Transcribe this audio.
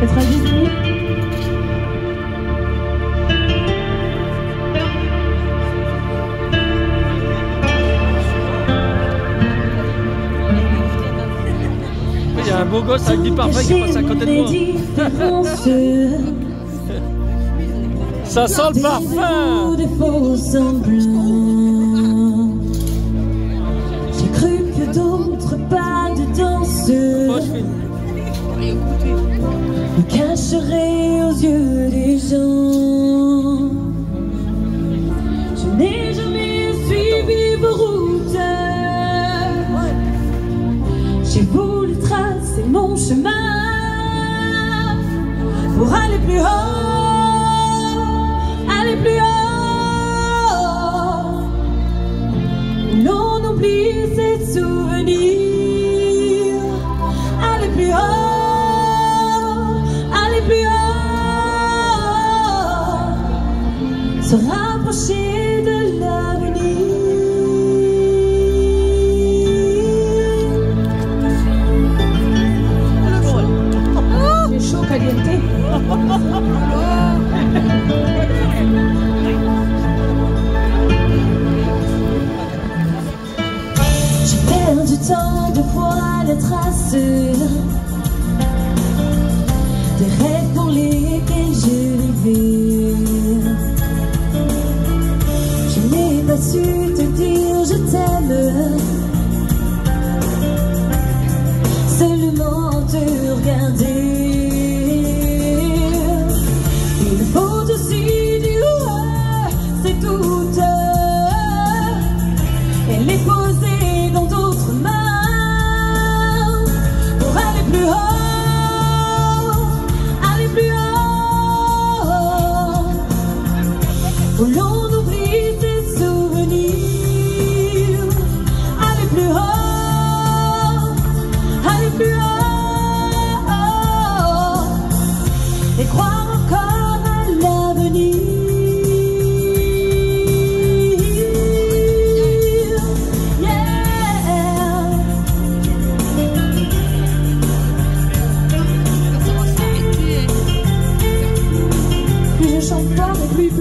Ce sera juste nous. Il y a un beau gosse avec du parfum qui passe à côté de moi. Ça sent le parfum. J'ai cru que d'autres pas de danseurs Moi, je fais me cacheraient aux yeux des gens. Je n'ai jamais suivi vos routes. J'ai voulu tracer mon chemin pour aller plus haut, Se rapprocher de l'avenir. C'est chaud, caliente. J'ai perdu tant de fois les traces des rêves pour lesquels je rêvais.